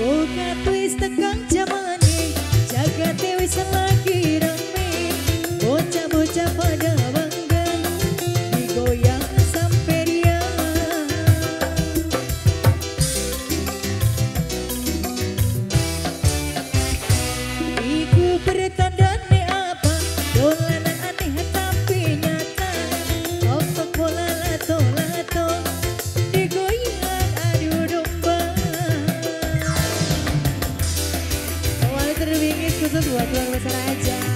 Okay. Mr. Khusus buat luar besar aja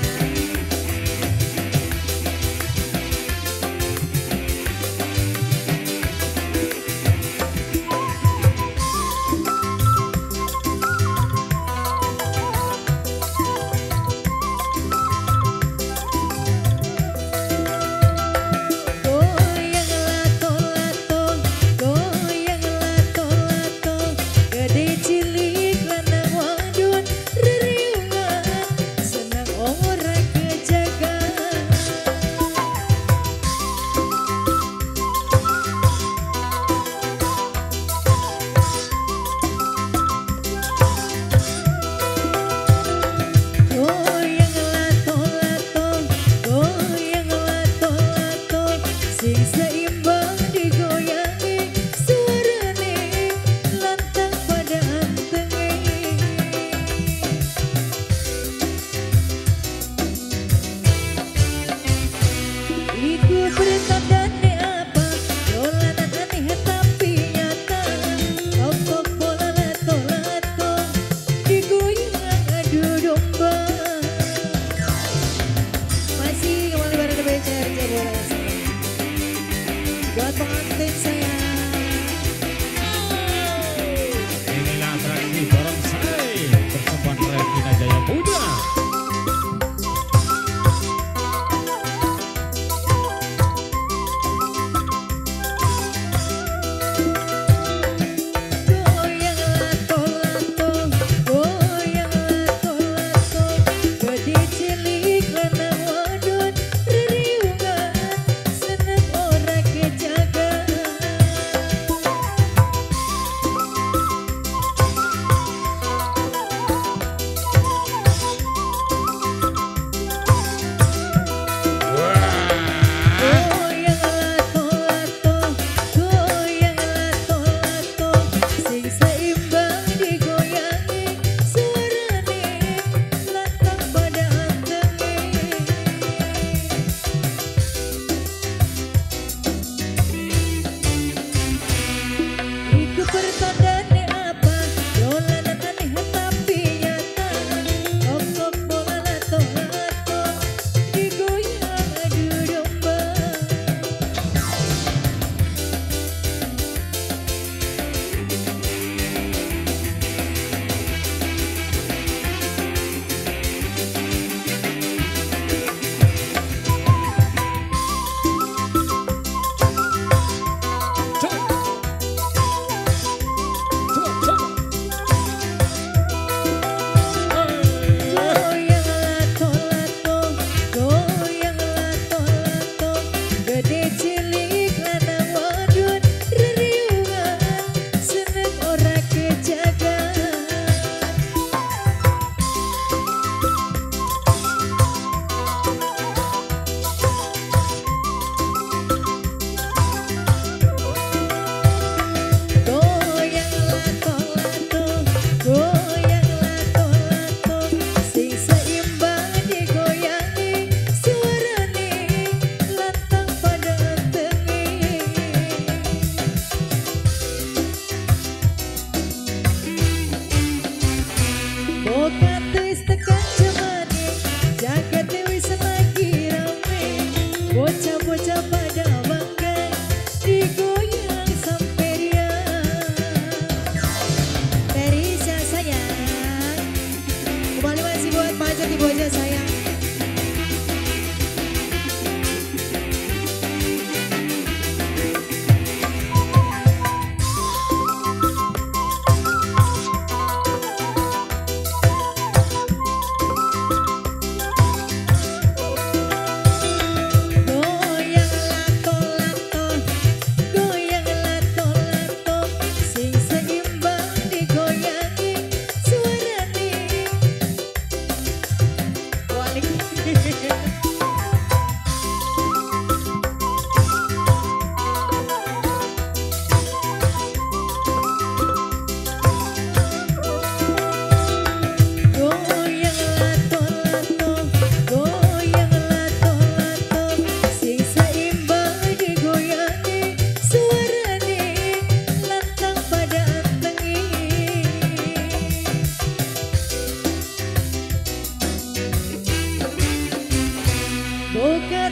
Goyanglah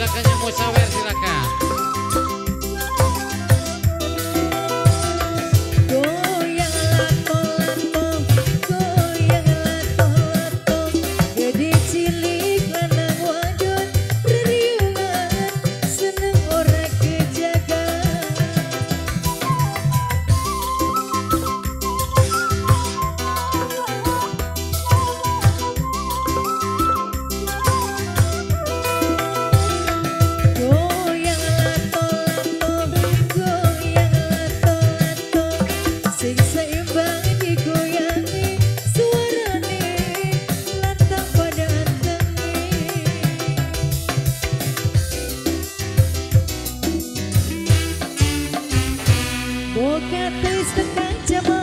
la caña, pues a. Buka tulis tekan jempol